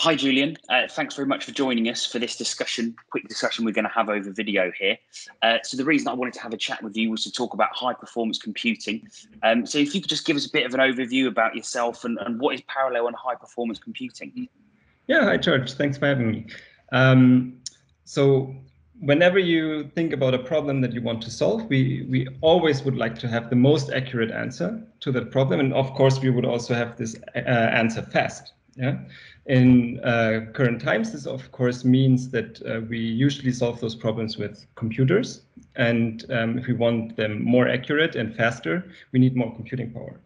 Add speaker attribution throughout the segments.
Speaker 1: Hi, Julian. Uh, thanks very much for joining us for this discussion, quick discussion we're going to have over video here. Uh, so the reason I wanted to have a chat with you was to talk about high performance computing. Um, so if you could just give us a bit of an overview about yourself and, and what is parallel and high performance computing?
Speaker 2: Yeah, hi, George. Thanks for having me. Um, so whenever you think about a problem that you want to solve, we, we always would like to have the most accurate answer to that problem. And of course, we would also have this uh, answer fast. Yeah. In uh, current times, this of course means that uh, we usually solve those problems with computers. And um, if we want them more accurate and faster, we need more computing power.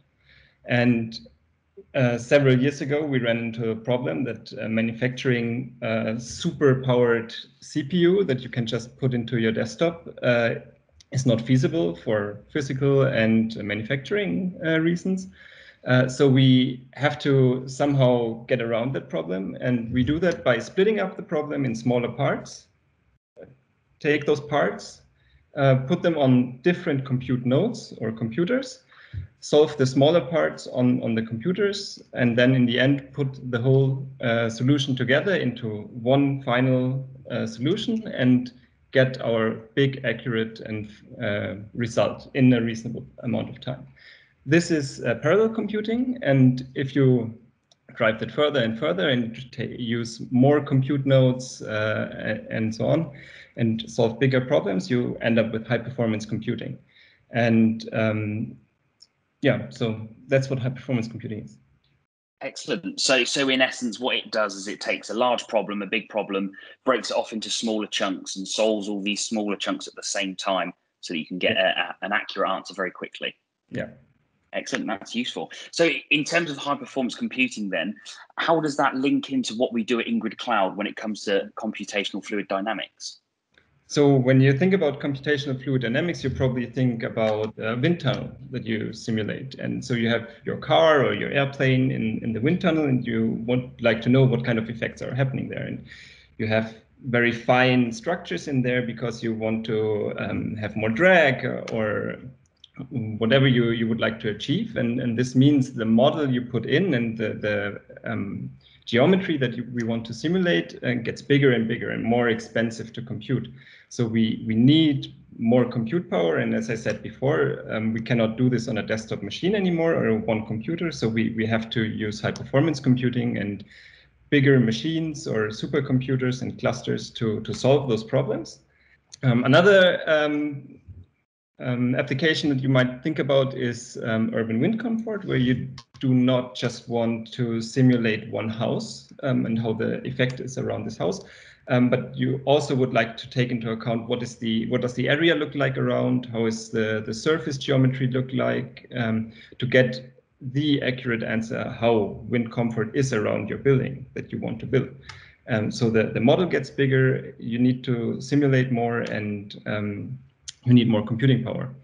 Speaker 2: And uh, several years ago, we ran into a problem that uh, manufacturing a super powered CPU that you can just put into your desktop uh, is not feasible for physical and manufacturing uh, reasons. Uh, so we have to somehow get around that problem. And we do that by splitting up the problem in smaller parts, take those parts, uh, put them on different compute nodes or computers, solve the smaller parts on, on the computers, and then in the end, put the whole uh, solution together into one final uh, solution and get our big, accurate and uh, result in a reasonable amount of time. This is uh, parallel computing, and if you drive that further and further and use more compute nodes uh, and so on, and solve bigger problems, you end up with high performance computing. And um, yeah, so that's what high performance computing is.
Speaker 1: Excellent. So, so in essence, what it does is it takes a large problem, a big problem, breaks it off into smaller chunks, and solves all these smaller chunks at the same time, so that you can get a, a, an accurate answer very quickly.
Speaker 2: Yeah.
Speaker 1: Excellent, that's useful. So in terms of high performance computing then, how does that link into what we do at Ingrid Cloud when it comes to computational fluid dynamics?
Speaker 2: So when you think about computational fluid dynamics, you probably think about a wind tunnel that you simulate. And so you have your car or your airplane in, in the wind tunnel and you want like to know what kind of effects are happening there. And you have very fine structures in there because you want to um, have more drag or whatever you, you would like to achieve. And, and this means the model you put in and the, the um, geometry that you, we want to simulate uh, gets bigger and bigger and more expensive to compute. So we, we need more compute power. And as I said before, um, we cannot do this on a desktop machine anymore or one computer. So we, we have to use high performance computing and bigger machines or supercomputers and clusters to, to solve those problems. Um, another um, um, application that you might think about is um, urban wind comfort, where you do not just want to simulate one house um, and how the effect is around this house, um, but you also would like to take into account what is the what does the area look like around, how is the the surface geometry look like, um, to get the accurate answer how wind comfort is around your building that you want to build. Um, so the, the model gets bigger, you need to simulate more and you need more computing power.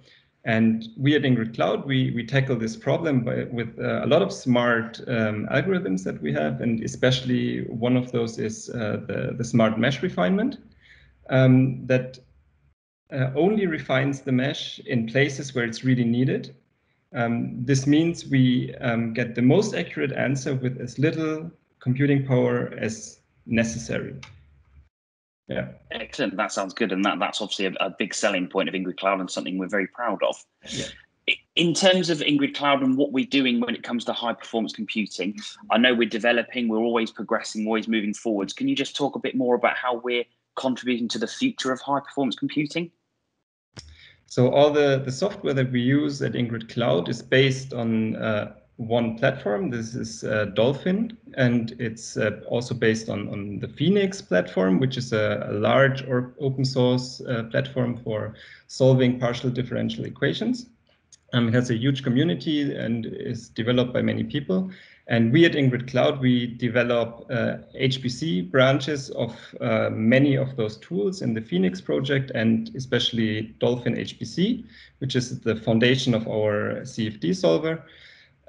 Speaker 2: And we at Ingrid Cloud, we, we tackle this problem by, with uh, a lot of smart um, algorithms that we have, and especially one of those is uh, the, the smart mesh refinement um, that uh, only refines the mesh in places where it's really needed. Um, this means we um, get the most accurate answer with as little computing power as necessary.
Speaker 1: Yeah. Excellent. That sounds good. And that, that's obviously a, a, big selling point of Ingrid Cloud and something we're very proud of. Yeah. In terms of Ingrid Cloud and what we're doing when it comes to high performance computing, I know we're developing, we're always progressing, always moving forwards. Can you just talk a bit more about how we're contributing to the future of high performance computing?
Speaker 2: So all the, the software that we use at Ingrid Cloud is based on uh, one platform. This is uh, DOLFIN, and it's uh, also based on, on the FEniCS platform, which is a, a large or open source uh, platform for solving partial differential equations. Um, it has a huge community and is developed by many people. And we at Ingrid Cloud, we develop HPC uh, branches of uh, many of those tools in the FEniCS project and especially DOLFIN HPC, which is the foundation of our CFD solver.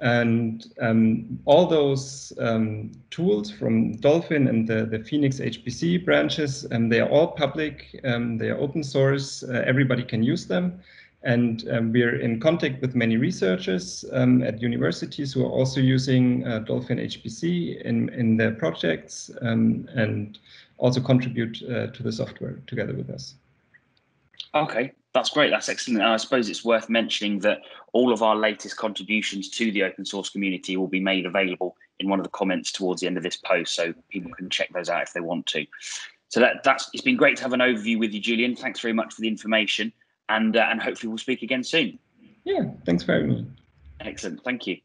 Speaker 2: And um, all those um, tools from DOLFIN and the, the FEniCS HPC branches, um, they are all public, um, they are open source, uh, everybody can use them. And um, we're in contact with many researchers at universities who are also using uh, DOLFIN HPC in, in their projects and also contribute uh, to the software together with us.
Speaker 1: Okay, that's great. That's excellent. And I suppose it's worth mentioning that all of our latest contributions to the open source community will be made available in one of the comments towards the end of this post, so people can check those out if they want to. So that, that's it's been great to have an overview with you, Julian. Thanks very much for the information and uh, and hopefully we'll speak again soon.
Speaker 2: Yeah, thanks very much.
Speaker 1: Excellent, thank you.